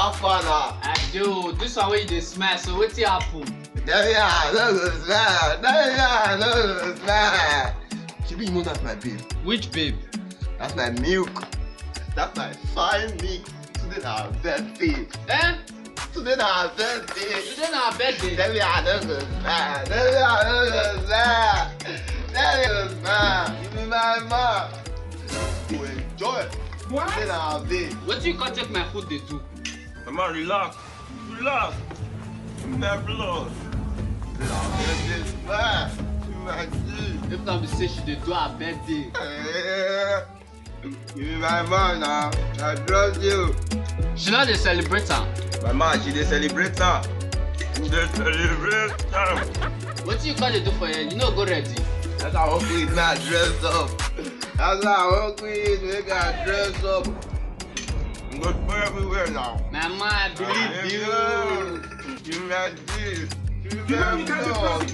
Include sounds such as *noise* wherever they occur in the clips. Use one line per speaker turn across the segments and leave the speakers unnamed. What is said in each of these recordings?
one wey you dey smile so wetin happen.
I no go smile. I no go smile. Shebi you know that's my babe.
which babe.
That's my milk. That's my fine milk. Today na her birthday.
Eh?
Today na her birthday.
today na her birthday.
I no go smile. I no go smile. I no go smile. You be my man. You enjoy. Today na her day.
wetin you come take my food dey do.
Mama, relax. Relax. My blood.
Love you smile. You my G.
if na be say she dey do her birthday.
Eh, You be my man now. I trust you.
she no dey celebrate am.
My man, she dey celebrate her. She dey celebrate her.
wetin you come dey do for here you no go ready.
That's how I want quit, man. Dress up. That's how I want quit, make I dress up.
But everywhere now.
Mama, I believe you.
You like this. You like that.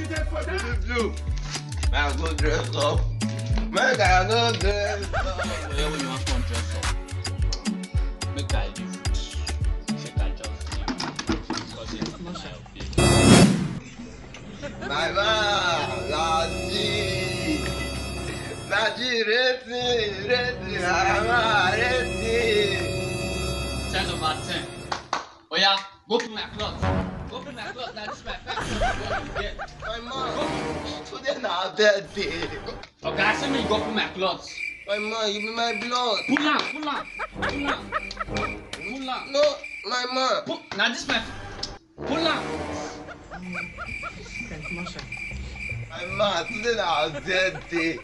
You you. Now go dress up. Make I go dress up.
Wherever you want to dress up. Make I
do. Bye-bye, Lodi! Reti, reti, rama, reti!
Over ten oh, oya go put my cloth go put my cloth na this my first cloth you get
My man, today na her birthday.
oga i say you go put my cloth
My man, you be my blood.
pull am pull am pull am pull am
No, my man.
pull na this my pull am
My man, today na her birthday.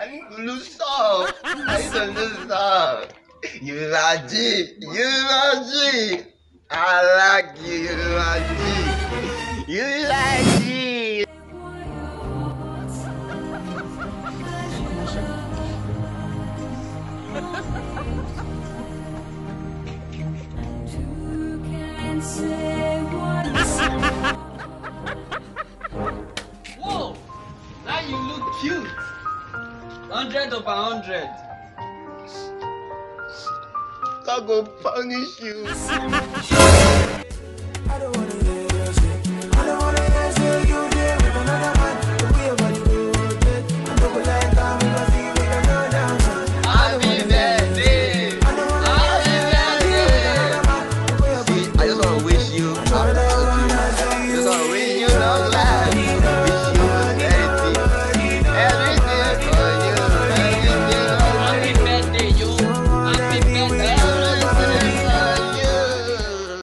I need to lose some. I need to lose some. You my G. You my G. I like you. You my G. You my G.
whoa now you look cute hundred over hundred
God go punish you. *laughs*